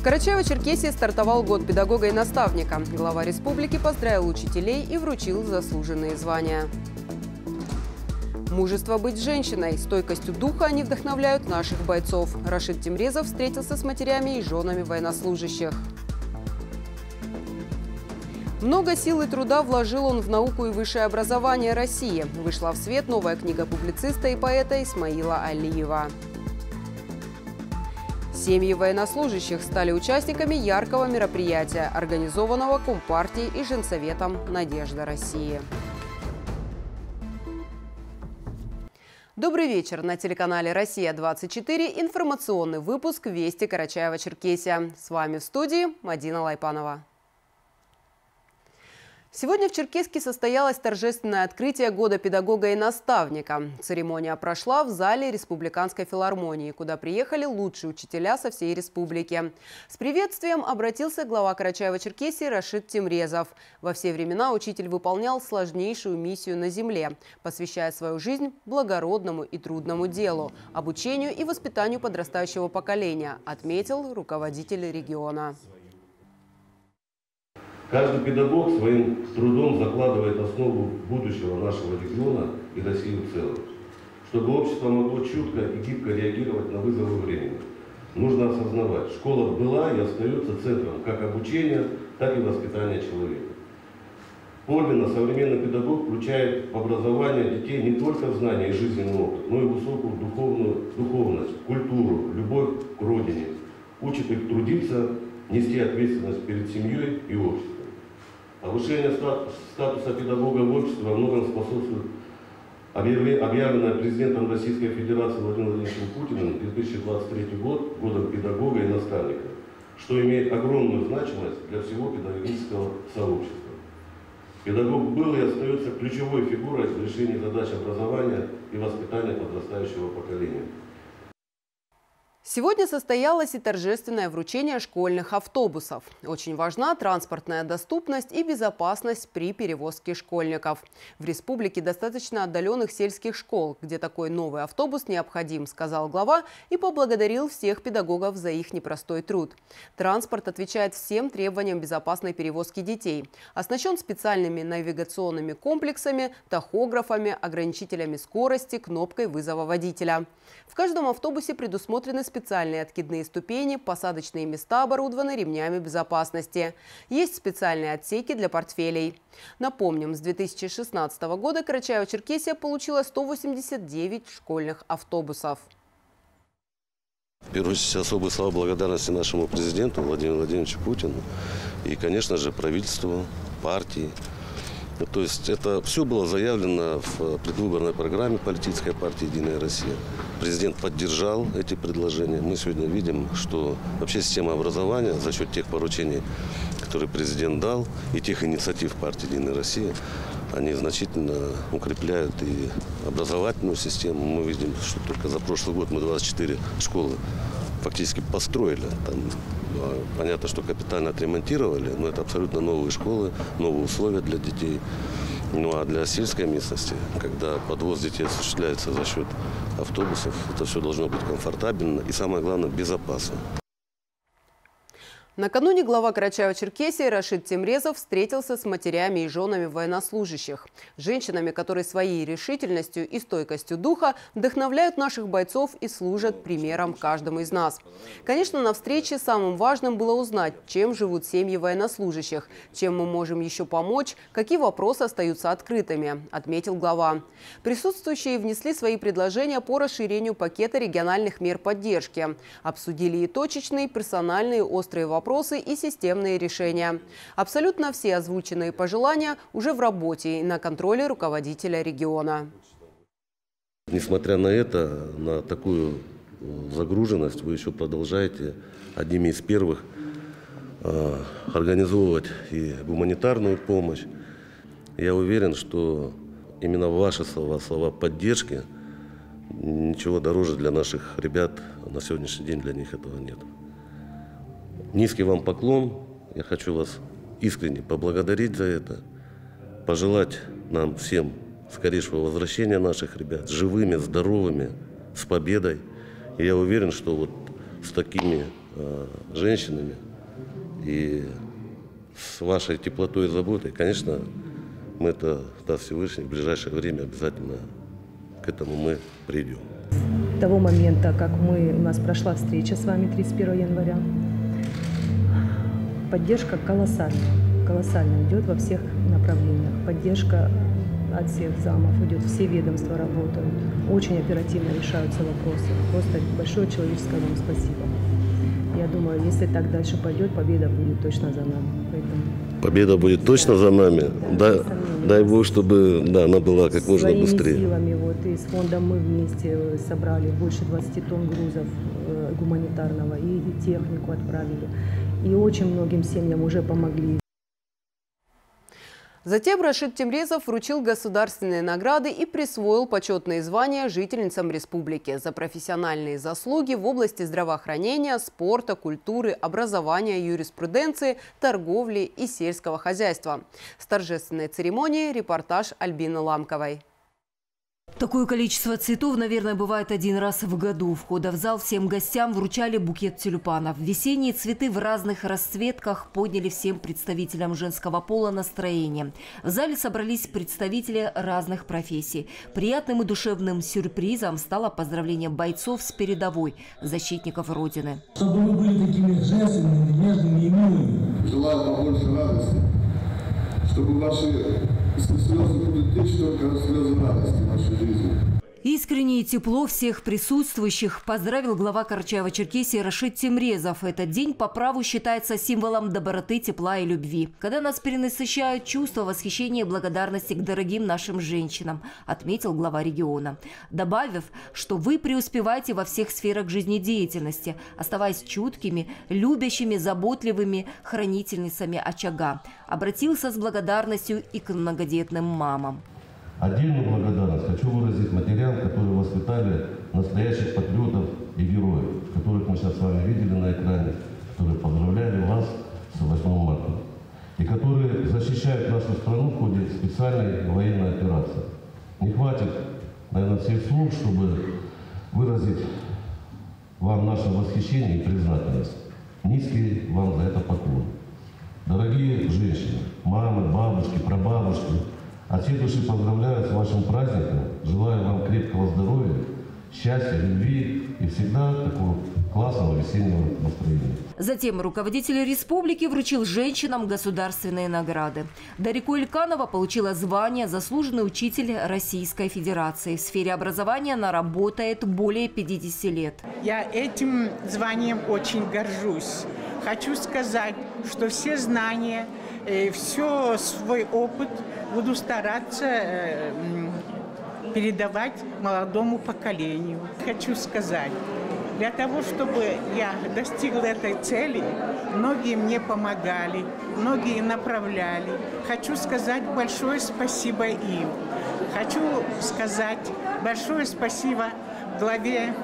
В Карачаево-Черкесии стартовал год педагога и наставника. Глава республики поздравил учителей и вручил заслуженные звания. Мужество быть женщиной, стойкостью духа они вдохновляют наших бойцов. Рашид Тимрезов встретился с матерями и женами военнослужащих. Много сил и труда вложил он в науку и высшее образование России. Вышла в свет новая книга публициста и поэта Исмаила Алиева. Семьи военнослужащих стали участниками яркого мероприятия, организованного Компартией и Женсоветом «Надежда России». Добрый вечер. На телеканале «Россия-24» информационный выпуск «Вести Карачаева-Черкесия». С вами в студии Мадина Лайпанова. Сегодня в Черкеске состоялось торжественное открытие Года педагога и наставника. Церемония прошла в зале Республиканской филармонии, куда приехали лучшие учителя со всей республики. С приветствием обратился глава Карачаева-Черкесии Рашид Тимрезов. Во все времена учитель выполнял сложнейшую миссию на земле, посвящая свою жизнь благородному и трудному делу – обучению и воспитанию подрастающего поколения, отметил руководитель региона. Каждый педагог своим трудом закладывает основу будущего нашего региона и России в целом. Чтобы общество могло чутко и гибко реагировать на вызовы времени, нужно осознавать, школа была и остается центром как обучения, так и воспитания человека. Подлинно современный педагог включает в образование детей не только знания и жизненный опыт, но и высокую духовную духовность, культуру, любовь к родине. Учит их трудиться, нести ответственность перед семьей и обществом. Повышение статуса педагога в обществе во многом способствует объявленное президентом Российской Федерации Владимиром Владимировичем Путиным 2023 год годом педагога и наставника, что имеет огромную значимость для всего педагогического сообщества. Педагог был и остается ключевой фигурой в решении задач образования и воспитания подрастающего поколения. Сегодня состоялось и торжественное вручение школьных автобусов. Очень важна транспортная доступность и безопасность при перевозке школьников. В республике достаточно отдаленных сельских школ, где такой новый автобус необходим, сказал глава и поблагодарил всех педагогов за их непростой труд. Транспорт отвечает всем требованиям безопасной перевозки детей. Оснащен специальными навигационными комплексами, тахографами, ограничителями скорости, кнопкой вызова водителя. В каждом автобусе предусмотрены специальные откидные ступени, посадочные места оборудованы ремнями безопасности. Есть специальные отсеки для портфелей. Напомним, с 2016 года Карачаево-Черкесия получила 189 школьных автобусов. В первую очередь особые слова благодарности нашему президенту Владимиру Владимировичу Путину и, конечно же, правительству, партии, то есть это все было заявлено в предвыборной программе политической партии «Единая Россия». Президент поддержал эти предложения. Мы сегодня видим, что вообще система образования за счет тех поручений, которые президент дал, и тех инициатив партии «Единая Россия», они значительно укрепляют и образовательную систему. Мы видим, что только за прошлый год мы 24 школы фактически построили. Там, а, понятно, что капитально отремонтировали, но это абсолютно новые школы, новые условия для детей. Ну а для сельской местности, когда подвоз детей осуществляется за счет автобусов, это все должно быть комфортабельно и самое главное безопасно. Накануне глава Карачаева-Черкесии Рашид Темрезов встретился с матерями и женами военнослужащих. Женщинами, которые своей решительностью и стойкостью духа вдохновляют наших бойцов и служат примером каждому из нас. Конечно, на встрече самым важным было узнать, чем живут семьи военнослужащих, чем мы можем еще помочь, какие вопросы остаются открытыми, отметил глава. Присутствующие внесли свои предложения по расширению пакета региональных мер поддержки. Обсудили и точечные, персональные, острые вопросы вопросы и системные решения. Абсолютно все озвученные пожелания уже в работе и на контроле руководителя региона. Несмотря на это, на такую загруженность, вы еще продолжаете одними из первых э, организовывать и гуманитарную помощь. Я уверен, что именно ваши слова, слова поддержки, ничего дороже для наших ребят на сегодняшний день для них этого нет. Низкий вам поклон. Я хочу вас искренне поблагодарить за это, пожелать нам всем скорейшего возвращения наших ребят, живыми, здоровыми, с победой. И я уверен, что вот с такими э, женщинами и с вашей теплотой и заботой, конечно, мы это, даст Всевышний, в ближайшее время обязательно к этому мы придем. Того момента, как мы, у нас прошла встреча с вами 31 января, поддержка колоссальная, колоссальная идет во всех направлениях. Поддержка от всех замов идет, все ведомства работают, очень оперативно решаются вопросы. Просто большое человеческое вам спасибо. Я думаю, если так дальше пойдет, победа будет точно за нами. Поэтому Победа будет точно за нами. Дай, дай Бог, чтобы да, она была как можно Своими быстрее. силами вот и с фондом мы вместе э, собрали больше 20 тонн грузов э, гуманитарного и, и технику отправили. И очень многим семьям уже помогли. Затем Рашид Темрезов вручил государственные награды и присвоил почетные звания жительницам республики за профессиональные заслуги в области здравоохранения, спорта, культуры, образования, юриспруденции, торговли и сельского хозяйства. С торжественной церемонии репортаж Альбины Ламковой. Такое количество цветов, наверное, бывает один раз в году. Входа в зал всем гостям вручали букет тюльпанов. Весенние цветы в разных расцветках подняли всем представителям женского пола настроение. В зале собрались представители разных профессий. Приятным и душевным сюрпризом стало поздравление бойцов с передовой, защитников Родины. Чтобы вы были такими женственными, нежными и милыми. Желаю побольше радости, чтобы ваши слезы будут течь только слезы радости в вашей жизни. Искренне и тепло всех присутствующих поздравил глава Карачаева-Черкесии Рашид Темрезов. Этот день по праву считается символом доброты, тепла и любви. Когда нас перенасыщают чувства восхищения и благодарности к дорогим нашим женщинам, отметил глава региона. Добавив, что вы преуспеваете во всех сферах жизнедеятельности, оставаясь чуткими, любящими, заботливыми хранительницами очага. Обратился с благодарностью и к многодетным мамам. Отдельную благодарность хочу выразить матерям, которые воспитали настоящих патриотов и героев, которых мы сейчас с вами видели на экране, которые поздравляли вас с 8 марта, и которые защищают нашу страну в ходе специальной военной операции. Не хватит, наверное, всех слов, чтобы выразить вам наше восхищение и признательность. Низкий вам за это поклон. Дорогие женщины, мамы, бабушки, прабабушки, от всей души поздравляю с вашим праздником. Желаю вам крепкого здоровья, счастья, любви и всегда такого классного весеннего настроения. Затем руководитель республики вручил женщинам государственные награды. Дарико Ильканова получила звание «Заслуженный учитель Российской Федерации». В сфере образования она работает более 50 лет. Я этим званием очень горжусь. Хочу сказать, что все знания, э, все свой опыт буду стараться э, передавать молодому поколению. Хочу сказать, для того, чтобы я достигла этой цели, многие мне помогали, многие направляли. Хочу сказать большое спасибо им. Хочу сказать большое спасибо главе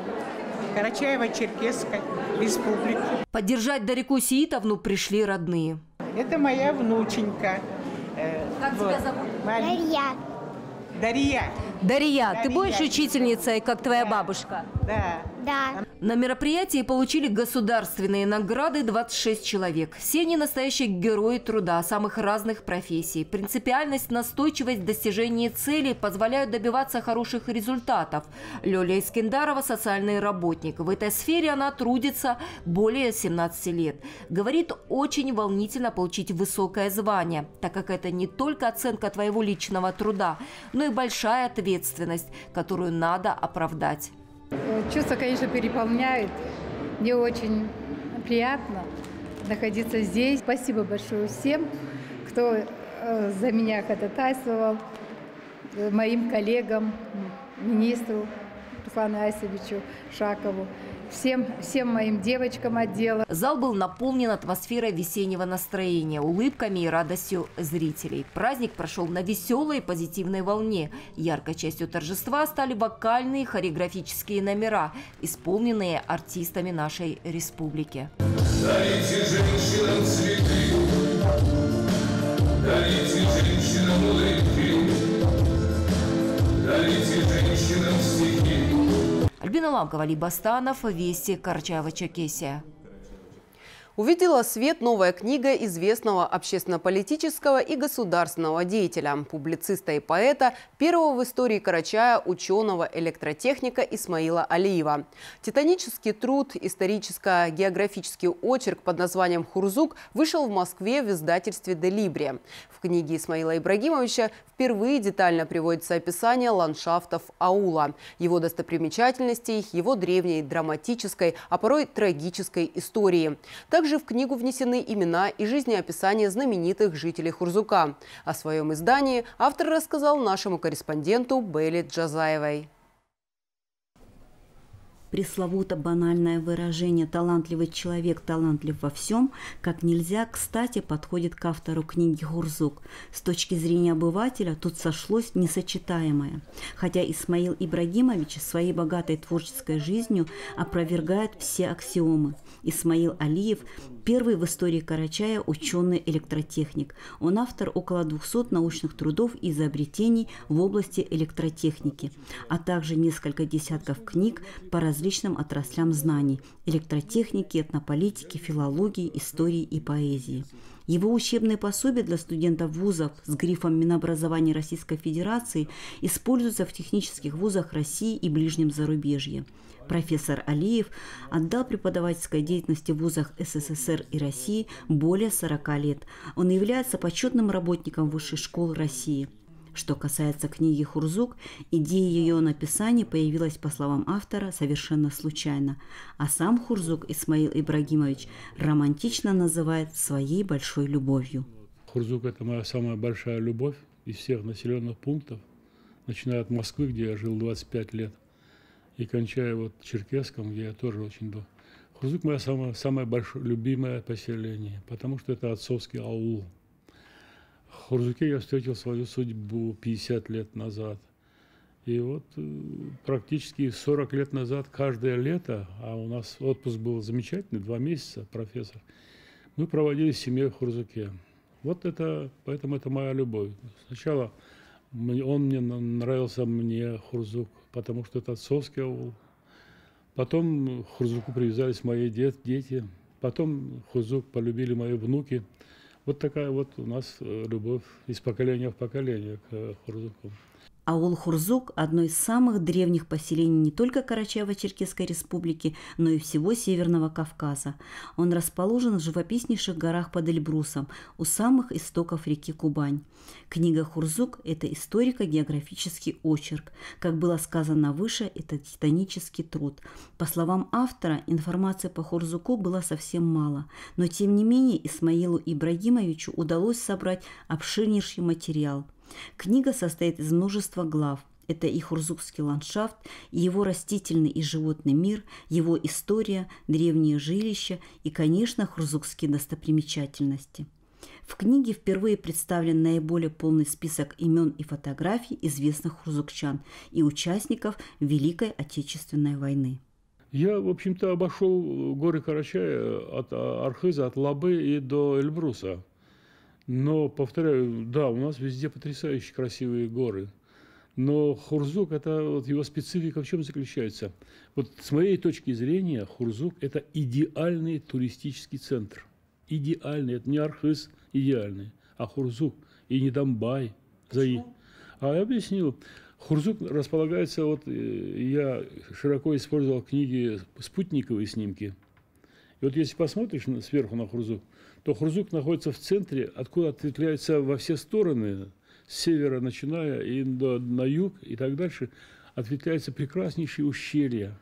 Карачаево-Черкесской республики. Поддержать Дарику Сиитовну пришли родные. Это моя внученька. Э, Как вот. тебя зовут? Дарья. Дарья. Дарья, ты будешь учительницей, как твоя Да. бабушка? Да. Да. На мероприятии получили государственные награды 26 человек. Все они настоящие герои труда самых разных профессий. Принципиальность, настойчивость в достижении целей позволяют добиваться хороших результатов. Лёля Искендарова – социальный работник. В этой сфере она трудится более 17 лет. Говорит, очень волнительно получить высокое звание, так как это не только оценка твоего личного труда, но и большая ответственность, которую надо оправдать. Чувства, конечно, переполняют. Мне очень приятно находиться здесь. Спасибо большое всем, кто э, за меня ходатайствовал, э, моим коллегам, министру Руслану Айсовичу Шакову, всем, всем моим девочкам отдела. Зал был наполнен атмосферой весеннего настроения, улыбками и радостью зрителей. Праздник прошел на веселой и позитивной волне. Яркой частью торжества стали вокальные хореографические номера, исполненные артистами нашей республики. Дарите женщинам цветы, дарите женщинам улыбки, дарите женщинам стихи. Альбина Ламкова, Либо Станов, Вести, Карачаева-Черкесия. Увидела свет новая книга известного общественно-политического и государственного деятеля, публициста и поэта, первого в истории Карачая ученого-электротехника Исмаила Алиева. Титанический труд, историческо-географический очерк под названием «Хурзук» вышел в Москве в издательстве «Делибре». В книге Исмаила Ибрагимовича впервые детально приводится описание ландшафтов аула, его достопримечательностей, его древней драматической, а порой трагической истории. Также в книгу внесены имена и жизнеописания знаменитых жителей Хурзука. О своем издании автор рассказал нашему корреспонденту Белли Джазаевой. Пресловуто банальное выражение «талантливый человек талантлив во всем» как нельзя кстати подходит к автору книги Гурзук. С точки зрения обывателя тут сошлось несочетаемое. Хотя Исмаил Ибрагимович своей богатой творческой жизнью опровергает все аксиомы. Исмаил Алиев – первый в истории Карачая ученый-электротехник. Он автор около 200 научных трудов и изобретений в области электротехники, а также несколько десятков книг по различным отраслям знаний – электротехники, этнополитики, филологии, истории и поэзии. Его учебные пособия для студентов вузов с грифом Минобразования Российской Федерации используются в технических вузах России и ближнем зарубежье. Профессор Алиев отдал преподавательской деятельности в вузах СССР и России более 40 лет. Он является почетным работником Высшей школы России. Что касается книги «Хурзук», идея ее написания появилась, по словам автора, совершенно случайно. А сам Хурзук Исмаил Ибрагимович романтично называет своей большой любовью. Хурзук – это моя самая большая любовь из всех населенных пунктов, начиная от Москвы, где я жил 25 лет, и кончая вот Черкесском, где я тоже очень был. Хурзук – мое самое, самое большое, любимое поселение, потому что это отцовский аул – Хурзуке я встретил свою судьбу 50 лет назад. И вот э, практически 40 лет назад, каждое лето, а у нас отпуск был замечательный, два месяца, профессор, мы проводили с семьей в Хурзуке. Вот это, поэтому это моя любовь. Сначала он мне нравился, мне Хурзук, потому что это отцовский аул. Потом к Хурзуку привязались мои дет, дети. Потом Хурзук полюбили мои внуки – вот такая вот у нас э, любовь из поколения в поколение к э, Хурзуку. Аул Хурзук – одно из самых древних поселений не только Карачаево-Черкесской республики, но и всего Северного Кавказа. Он расположен в живописнейших горах под Эльбрусом, у самых истоков реки Кубань. Книга Хурзук – это историко-географический очерк. Как было сказано выше, это титанический труд. По словам автора, информации по Хурзуку было совсем мало, но тем не менее Исмаилу Ибрагимовичу удалось собрать обширнейший материал – Книга состоит из множества глав. Это и хурзукский ландшафт, и его растительный и животный мир, его история, древние жилища и, конечно, хурзукские достопримечательности. В книге впервые представлен наиболее полный список имен и фотографий известных хурзукчан и участников Великой Отечественной войны. Я, в общем-то, обошел горы Карачая от Архиза, от Лабы и до Эльбруса – но, повторяю, да, у нас везде потрясающие красивые горы. Но Хурзук, это вот его специфика в чем заключается? Вот с моей точки зрения, Хурзук – это идеальный туристический центр. Идеальный, это не Архыз идеальный, а Хурзук и не Домбай. Заи. А я объяснил. Хурзук располагается, вот э, я широко использовал книги спутниковые снимки. И вот если посмотришь сверху на Хурзук, то Хурзук находится в центре, откуда ответвляется во все стороны, с севера начиная и до, на юг и так дальше, ответвляются прекраснейшие ущелья,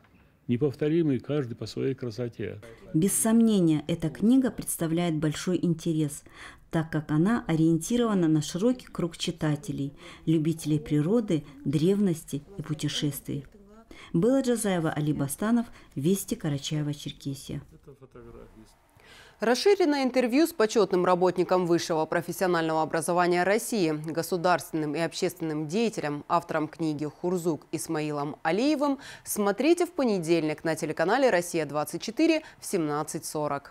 неповторимые каждый по своей красоте. Без сомнения, эта книга представляет большой интерес, так как она ориентирована на широкий круг читателей, любителей природы, древности и путешествий. Была Джазаева, Али Бастанов, Вести Карачаева-Черкесия. Расширенное интервью с почетным работником высшего профессионального образования России, государственным и общественным деятелем, автором книги «Хурзук» Исмаилом Алиевым смотрите в понедельник на телеканале «Россия-24» в 17.40.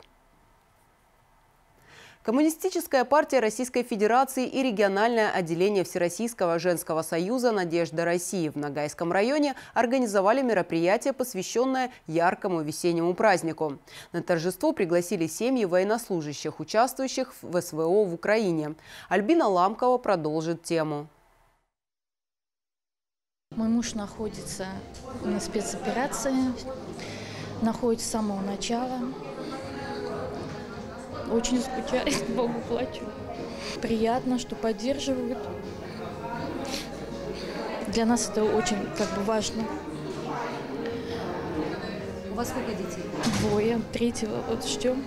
Коммунистическая партия Российской Федерации и региональное отделение Всероссийского женского союза «Надежда России» в Ногайском районе организовали мероприятие, посвященное яркому весеннему празднику. На торжество пригласили семьи военнослужащих, участвующих в СВО в Украине. Альбина Ламкова продолжит тему. Мой муж находится на спецоперации, находится с самого начала. Очень скучает, Богу плачу. Приятно, что поддерживают. Для нас это очень как бы важно. У вас сколько детей? Двое, третьего вот ждем.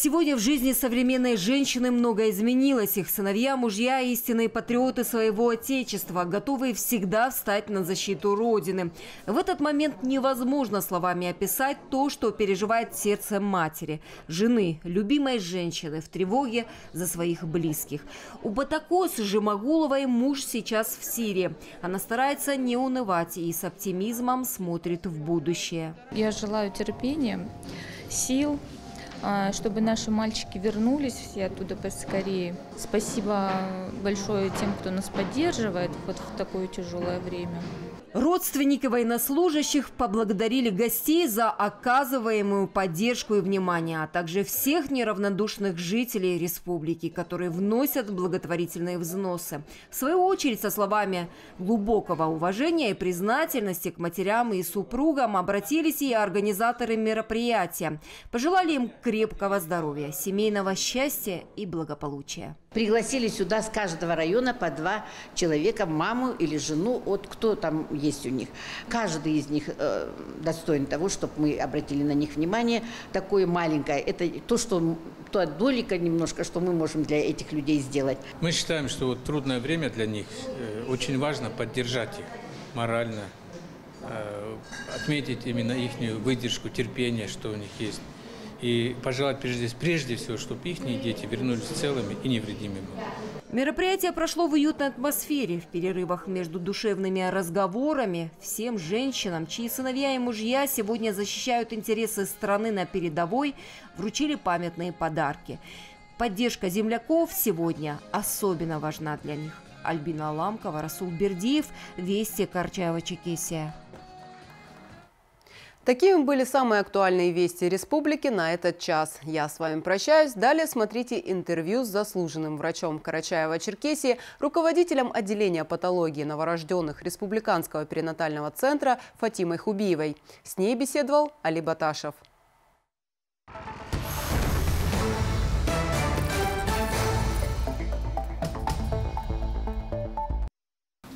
Сегодня в жизни современной женщины много изменилось. Их сыновья, мужья – истинные патриоты своего отечества, готовые всегда встать на защиту Родины. В этот момент невозможно словами описать то, что переживает сердце матери, жены, любимой женщины в тревоге за своих близких. У Батакос Жимагуловой муж сейчас в Сирии. Она старается не унывать и с оптимизмом смотрит в будущее. Я желаю терпения, сил, чтобы наши мальчики вернулись все оттуда поскорее. Спасибо большое тем, кто нас поддерживает вот в такое тяжелое время. Родственники военнослужащих поблагодарили гостей за оказываемую поддержку и внимание, а также всех неравнодушных жителей республики, которые вносят благотворительные взносы. В свою очередь, со словами глубокого уважения и признательности к матерям и супругам обратились и организаторы мероприятия. Пожелали им крепкого здоровья, семейного счастья и благополучия. Пригласили сюда с каждого района по два человека, маму или жену, от кто там есть у них. Каждый из них э, достоин того, чтобы мы обратили на них внимание. Такое маленькое, это то, что то долика немножко, что мы можем для этих людей сделать. Мы считаем, что вот трудное время для них, э, очень важно поддержать их морально, э, отметить именно их выдержку, терпение, что у них есть и пожелать прежде, прежде всего, чтобы их дети вернулись целыми и невредимыми. Мероприятие прошло в уютной атмосфере. В перерывах между душевными разговорами всем женщинам, чьи сыновья и мужья сегодня защищают интересы страны на передовой, вручили памятные подарки. Поддержка земляков сегодня особенно важна для них. Альбина Ламкова, Расул Бердиев, Вести, Карчаева-Чекесия. Такими были самые актуальные вести республики на этот час. Я с вами прощаюсь. Далее смотрите интервью с заслуженным врачом Карачаева-Черкесии, руководителем отделения патологии новорожденных Республиканского перинатального центра Фатимой Хубиевой. С ней беседовал Али Баташев.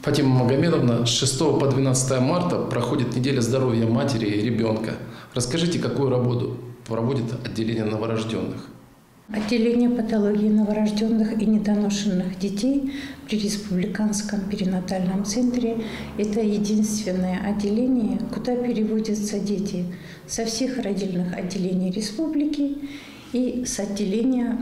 Фатима Магомедовна, с 6 по 12 марта проходит неделя здоровья матери и ребенка. Расскажите, какую работу проводит отделение новорожденных? Отделение патологии новорожденных и недоношенных детей при Республиканском перинатальном центре – это единственное отделение, куда переводятся дети со всех родильных отделений республики и с отделения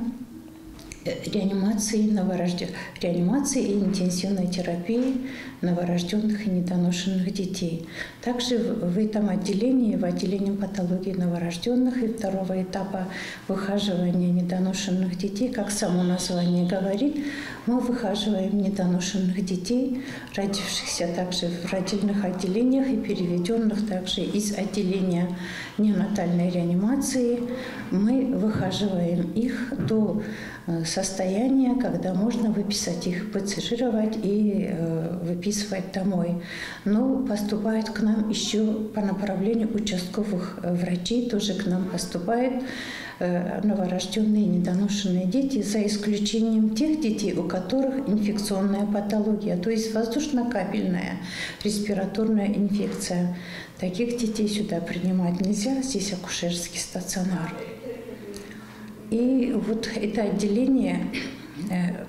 реанимации новорожденных, реанимации и интенсивной терапии новорожденных и недоношенных детей. Также в этом отделении, в отделении патологии новорожденных и второго этапа выхаживания недоношенных детей, как само название говорит, мы выхаживаем недоношенных детей, родившихся также в родильных отделениях и переведенных также из отделения неонатальной реанимации. Мы выхаживаем их до Э, состояние, когда можно выписать их, пациентировать и э, выписывать домой. Но поступают к нам еще по направлению участковых э, врачей, тоже к нам поступают новорожденные недоношенные дети, за исключением тех детей, у которых инфекционная патология, то есть воздушно-капельная респираторная инфекция. Таких детей сюда принимать нельзя, здесь акушерский стационар. И вот это отделение э,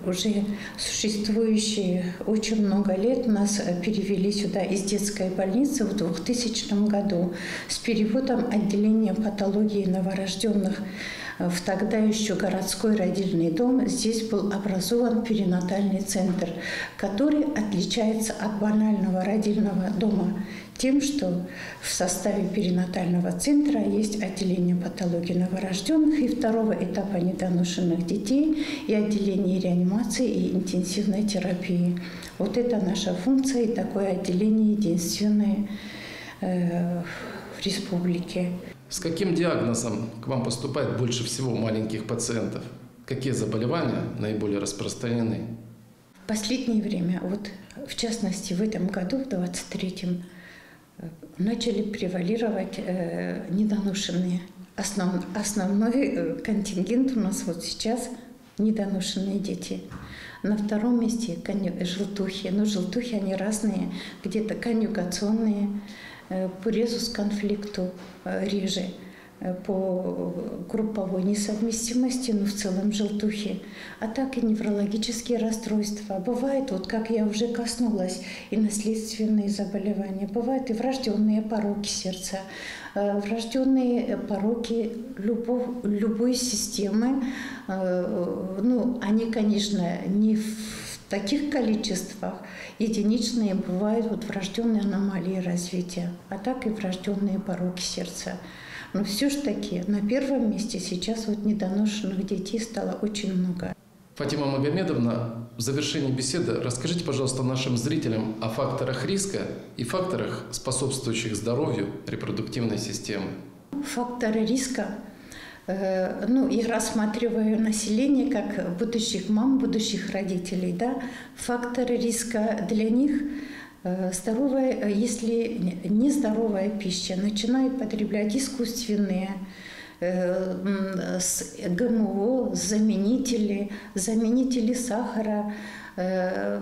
уже существующие очень много лет нас перевели сюда из детской больницы в 2000 году с переводом отделения патологии новорожденных в тогда еще городской родильный дом. Здесь был образован перинатальный центр, который отличается от банального родильного дома тем, что в составе перинатального центра есть отделение патологии новорожденных и второго этапа недоношенных детей и отделение реанимации и интенсивной терапии. Вот это наша функция и такое отделение единственное э, в республике. С каким диагнозом к вам поступает больше всего маленьких пациентов? Какие заболевания наиболее распространены? В последнее время, вот в частности в этом году, в 23-м, э, начали превалировать э, недоношенные. Основ, основной э, контингент у нас вот сейчас недоношенные дети. На втором месте коню, желтухи. Но желтухи они разные, где-то конъюгационные, э, по резус конфликту э, реже по групповой несовместимости, но в целом желтухи, а так и неврологические расстройства. Бывает, вот как я уже коснулась, и наследственные заболевания, бывают и врожденные пороки сердца, врожденные пороки любой, любой системы. Ну, они, конечно, не в таких количествах, единичные бывают вот врожденные аномалии развития, а так и врожденные пороки сердца. Но все же таки на первом месте сейчас вот недоношенных детей стало очень много. Фатима Магомедовна, в завершении беседы расскажите, пожалуйста, нашим зрителям о факторах риска и факторах, способствующих здоровью репродуктивной системы. Факторы риска э, ну, я рассматриваю население как будущих мам, будущих родителей, да, факторы риска для них здоровая, если нездоровая пища, начинают потреблять искусственные Э, с ГМО, заменители, заменители сахара, э,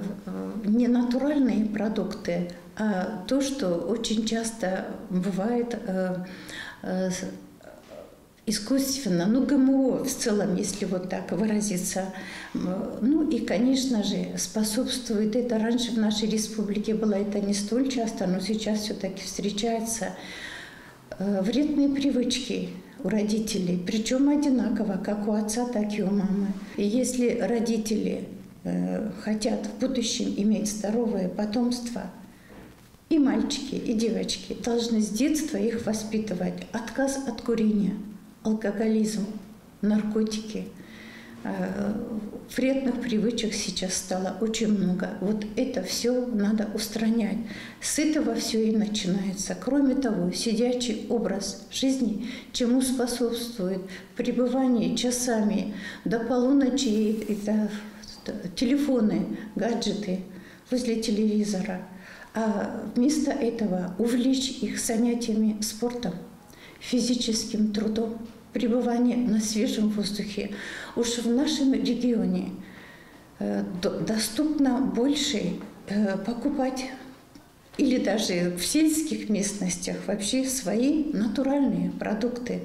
не натуральные продукты, а то, что очень часто бывает э, искусственно, ну, ГМО в целом, если вот так выразиться. Ну и, конечно же, способствует это. Раньше в нашей республике было это не столь часто, но сейчас все-таки встречается вредные привычки у родителей, причем одинаково, как у отца, так и у мамы. И если родители э, хотят в будущем иметь здоровое потомство, и мальчики, и девочки должны с детства их воспитывать. Отказ от курения, алкоголизм, наркотики – Э, вредных привычек сейчас стало очень много. Вот это все надо устранять. С этого все и начинается. Кроме того, сидячий образ жизни, чему способствует пребывание часами до полуночи, это телефоны, гаджеты возле телевизора. А вместо этого увлечь их занятиями спортом, физическим трудом, пребывание на свежем воздухе. Уж в нашем регионе э, доступно больше э, покупать или даже в сельских местностях вообще свои натуральные продукты,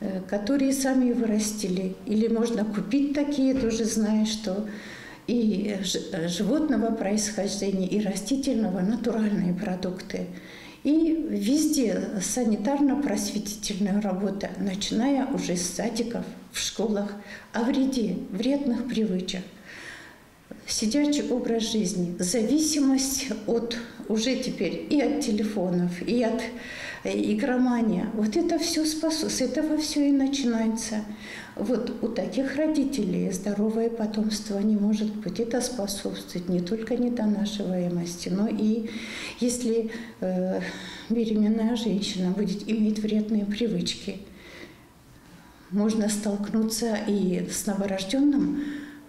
э, которые сами вырастили. Или можно купить такие, тоже зная, что и животного происхождения, и растительного натуральные продукты – и везде санитарно-просветительная работа, начиная уже с садиков, в школах, о вреде, вредных привычек. Сидячий образ жизни, зависимость от уже теперь и от телефонов, и от игромания. Вот это все спасу, с этого все и начинается. Вот у таких родителей здоровое потомство не может быть. Это способствует не только недонашиваемости, но и если э, беременная женщина будет иметь вредные привычки, можно столкнуться и с новорожденным,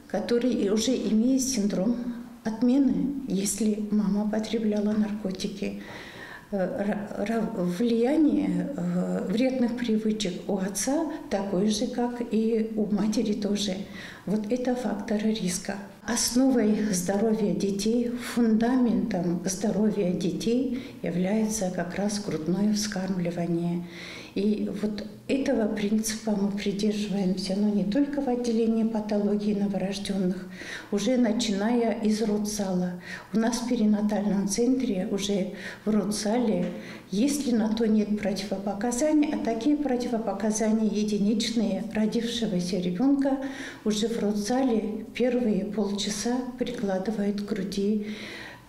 который уже имеет синдром отмены, если мама потребляла наркотики. Э, влияние э, вредных привычек у отца такое же, как и у матери тоже. Вот это факторы риска. Основой здоровья детей, фундаментом здоровья детей является как раз грудное вскармливание. И вот этого принципа мы придерживаемся, но не только в отделении патологии новорожденных, уже начиная из родзала. У нас в перинатальном центре уже в родзале, если на то нет противопоказаний, а такие противопоказания единичные родившегося ребенка уже в родзале первые полчаса прикладывает к груди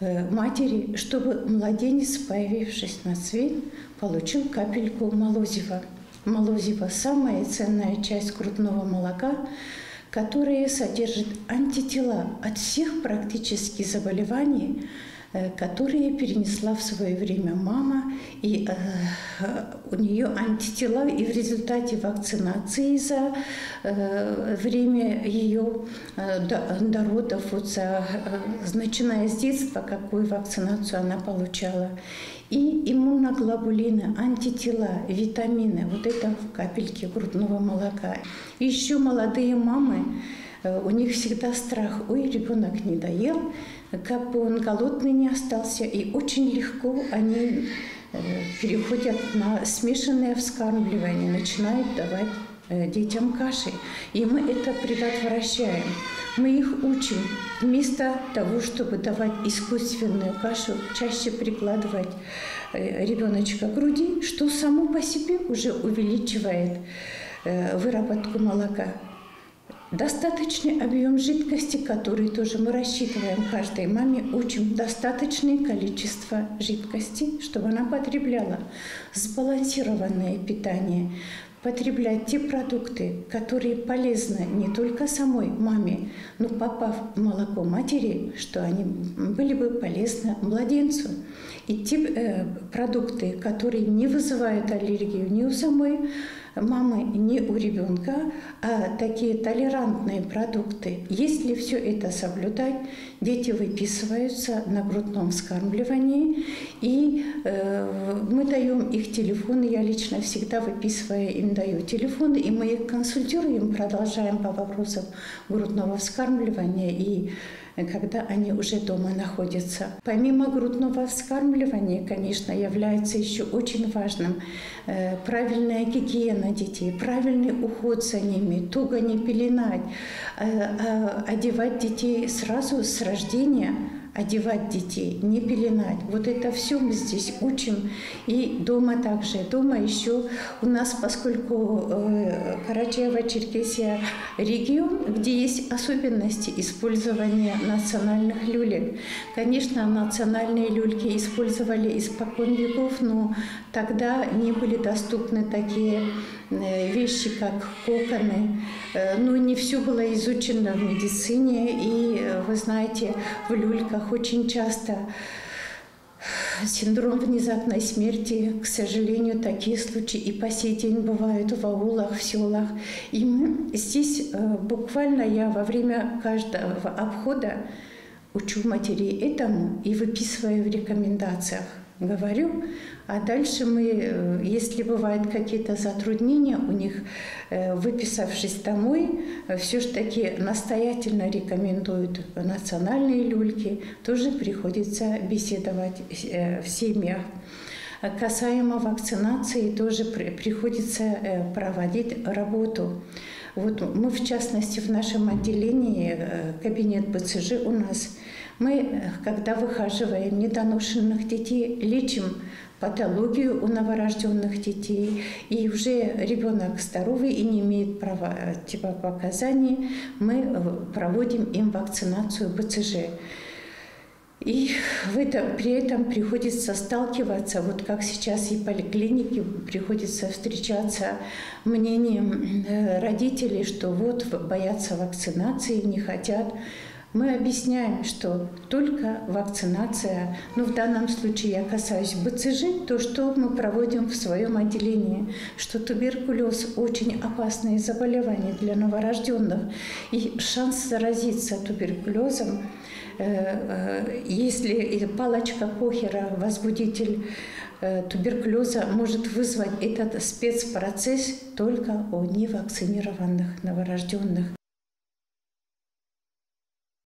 матери, чтобы младенец, появившись на свет, получил капельку молозива. Молозиво – самая ценная часть грудного молока, которая содержит антитела от всех практически заболеваний, Э, которые перенесла в свое время мама, и э, у нее антитела, и в результате вакцинации за э, время ее э, до, вот за, э, начиная с детства, какую вакцинацию она получала, и иммуноглобулины, антитела, витамины, вот это в капельке грудного молока. Еще молодые мамы, э, у них всегда страх, ой, ребенок не доел, как бы он голодный не остался, и очень легко они э, переходят на смешанное вскармливание, начинают давать э, детям каши. И мы это предотвращаем. Мы их учим вместо того, чтобы давать искусственную кашу, чаще прикладывать э, ребеночка к груди, что само по себе уже увеличивает выработку молока. Достаточный объем жидкости, который тоже мы рассчитываем каждой маме, учим достаточное количество жидкости, чтобы она потребляла сбалансированное питание, потреблять те продукты, которые полезны не только самой маме, но попав в молоко матери, что они были бы полезны младенцу. И те э, продукты, которые не вызывают аллергию ни у самой мамы, ни у ребенка, а такие толерантные продукты. Если все это соблюдать, дети выписываются на грудном вскармливании, и э, мы даем их телефоны, я лично всегда выписывая им даю телефоны, и мы их консультируем, продолжаем по вопросам грудного вскармливания и когда они уже дома находятся. Помимо грудного вскармливания, конечно, является еще очень важным э, правильная гигиена детей, правильный уход за ними, туго не пеленать, э, э, одевать детей сразу с рождения – одевать детей, не пеленать. Вот это все мы здесь учим. И дома также. Дома еще у нас, поскольку э, Карачаево-Черкесия регион, где есть особенности использования национальных люлек. Конечно, национальные люльки использовали испокон веков, но тогда не были доступны такие вещи, как коконы. Э, но не все было изучено в медицине. И, э, вы знаете, в люльках очень часто синдром внезапной смерти, к сожалению, такие случаи и по сей день бывают в аулах, в селах. И мы здесь буквально я во время каждого обхода учу матерей этому и выписываю в рекомендациях говорю, а дальше мы, э, если бывают какие-то затруднения у них, э, выписавшись домой, все же таки настоятельно рекомендуют национальные люльки, тоже приходится беседовать э, в семьях. Касаемо вакцинации тоже приходится проводить работу. Вот мы, в частности, в нашем отделении, кабинет БЦЖ у нас – мы, когда выхаживаем недоношенных детей, лечим патологию у новорожденных детей, и уже ребенок здоровый и не имеет права типа показаний, мы э, проводим им вакцинацию БЦЖ. И в этом, при этом приходится сталкиваться, вот как сейчас и в поликлинике приходится встречаться мнением э, родителей, что вот боятся вакцинации, не хотят мы объясняем, что только вакцинация, ну в данном случае я касаюсь БЦЖ, то, что мы проводим в своем отделении, что туберкулез очень опасное заболевание для новорожденных, и шанс заразиться туберкулезом э, э, если палочка Кохера, возбудитель э, туберкулеза, может вызвать этот спецпроцесс только у невакцинированных новорожденных.